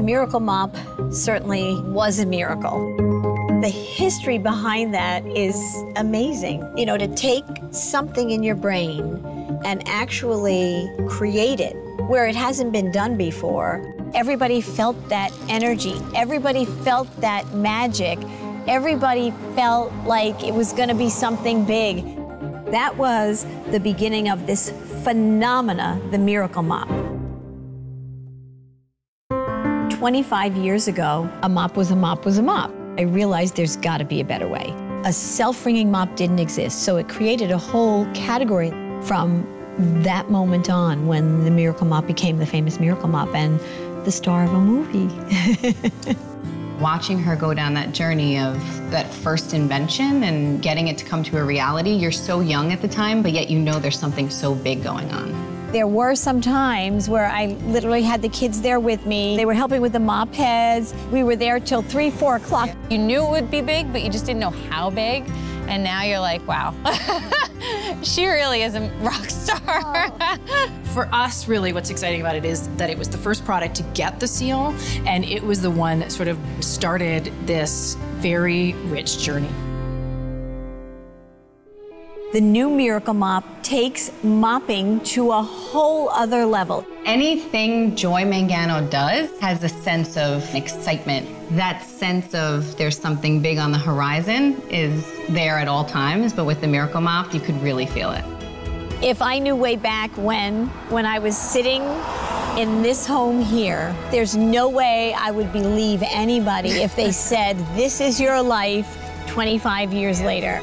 the Miracle Mop certainly was a miracle. The history behind that is amazing. You know, to take something in your brain and actually create it where it hasn't been done before. Everybody felt that energy. Everybody felt that magic. Everybody felt like it was going to be something big. That was the beginning of this phenomena, the Miracle Mop. 25 years ago, a mop was a mop was a mop. I realized there's got to be a better way. A self-wringing mop didn't exist, so it created a whole category from that moment on when the Miracle Mop became the famous Miracle Mop and the star of a movie. Watching her go down that journey of that first invention and getting it to come to a reality, you're so young at the time, but yet you know there's something so big going on. There were some times where I literally had the kids there with me. They were helping with the mop heads. We were there till three, four o'clock. You knew it would be big, but you just didn't know how big. And now you're like, wow, she really is a rock star. For us, really, what's exciting about it is that it was the first product to get the seal, and it was the one that sort of started this very rich journey. The new Miracle Mop takes mopping to a whole other level. Anything Joy Mangano does has a sense of excitement. That sense of there's something big on the horizon is there at all times, but with the Miracle Mop, you could really feel it. If I knew way back when, when I was sitting in this home here, there's no way I would believe anybody if they said, this is your life 25 years later.